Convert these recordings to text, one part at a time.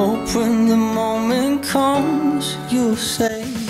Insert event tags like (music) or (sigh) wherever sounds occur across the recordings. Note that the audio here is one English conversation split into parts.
Hope when the moment comes, you'll say.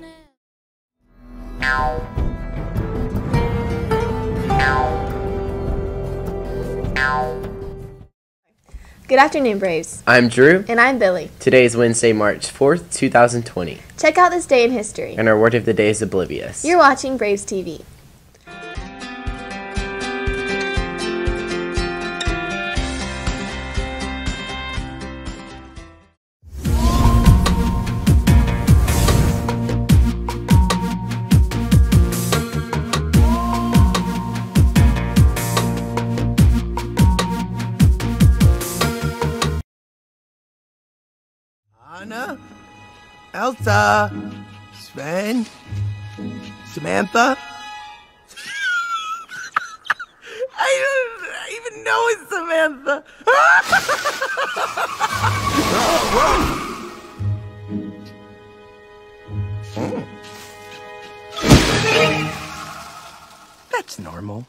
Afternoon, Braves. I'm Drew. And I'm Billy. Today is Wednesday, March 4th, 2020, Check out this day in history. and our word of the day is oblivious. You're watching Braves TV. Elsa, Sven, Samantha. (laughs) I don't even know it's Samantha. oh, (laughs) whoa. That's normal.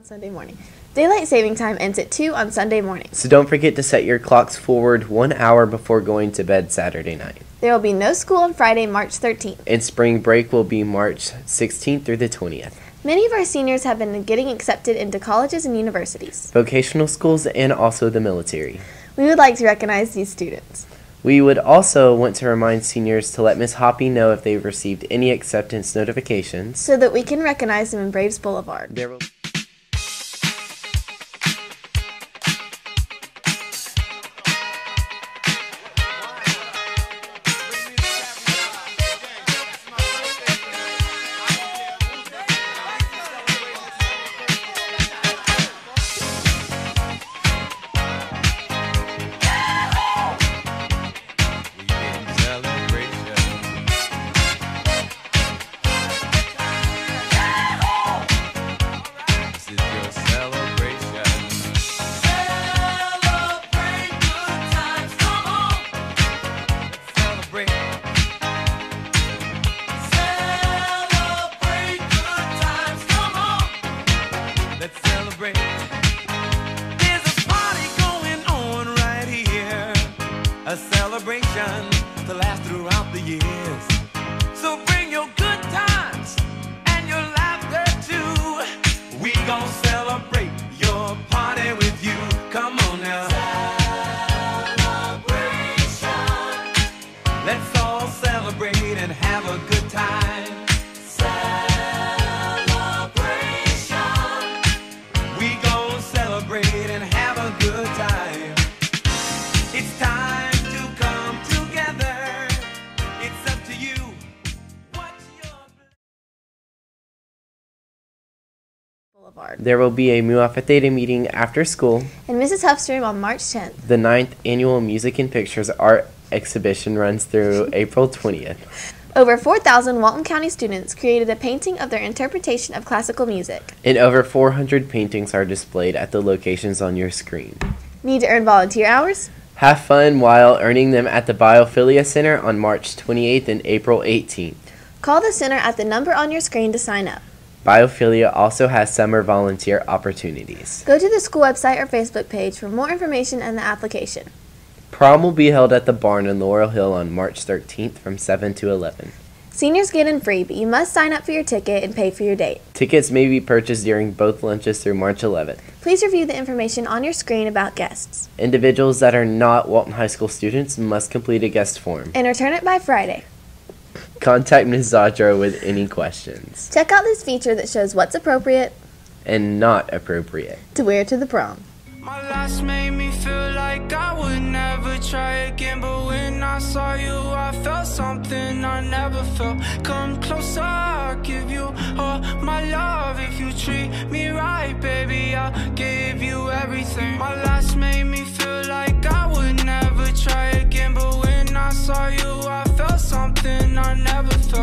On Sunday morning. Daylight saving time ends at 2 on Sunday morning. So don't forget to set your clocks forward one hour before going to bed Saturday night. There will be no school on Friday, March 13th. And spring break will be March 16th through the 20th. Many of our seniors have been getting accepted into colleges and universities. Vocational schools and also the military. We would like to recognize these students. We would also want to remind seniors to let Miss Hoppy know if they've received any acceptance notifications. so that we can recognize them in Braves Boulevard. The years. So bring your good times and your laughter too. We gon' celebrate your there will be a Mu Alpha Theta meeting after school. In Mrs. Huff's room on March 10th. The ninth annual Music and Pictures Art Exhibition runs through (laughs) April 20th. Over 4,000 Walton County students created a painting of their interpretation of classical music. And over 400 paintings are displayed at the locations on your screen. Need to earn volunteer hours? Have fun while earning them at the Biophilia Center on March 28th and April 18th. Call the center at the number on your screen to sign up. Biophilia also has summer volunteer opportunities. Go to the school website or Facebook page for more information and the application. Prom will be held at the barn in Laurel Hill on March 13th from 7 to 11. Seniors get in free, but you must sign up for your ticket and pay for your date. Tickets may be purchased during both lunches through March 11th. Please review the information on your screen about guests Individuals that are not Walton High School students must complete a guest form. and return it by Friday. Contact Ms. Zadro with any questions. Check out this feature that shows what's appropriate And not appropriate. to wear to the prom. My last made me feel like I would never try again. But when I saw you, I felt something I never felt. Come closer, I'll give you all my love. If you treat me right, baby, I'll give you everything. My last made me feel like I would never try again. But when I saw you, I felt something I never felt.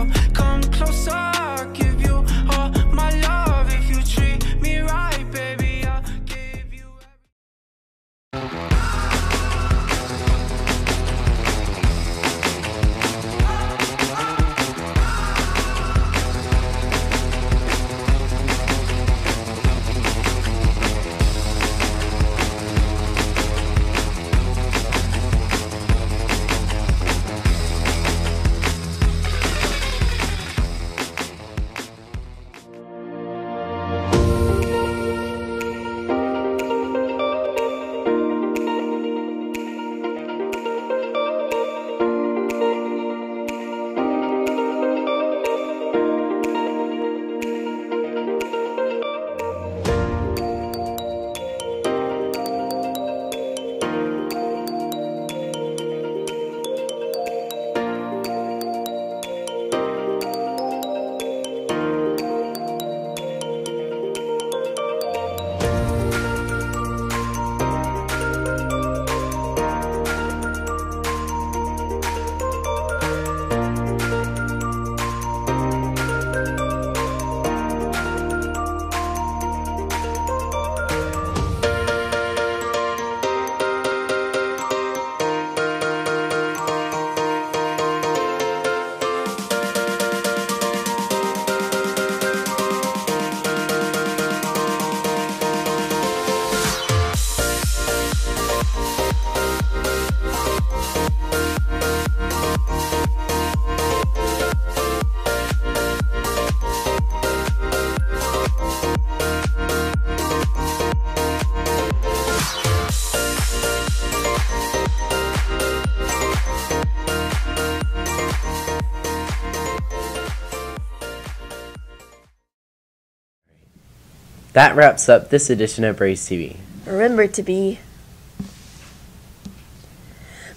That wraps up this edition of Braves TV. Remember to be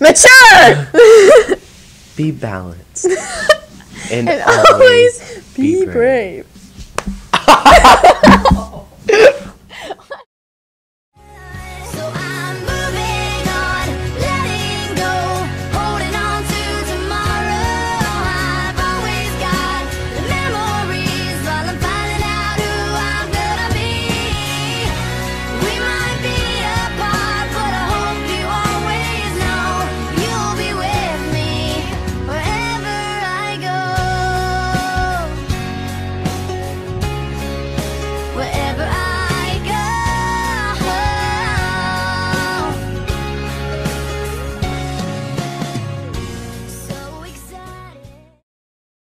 mature (laughs) Be balanced. (laughs) and, and always always be brave. brave.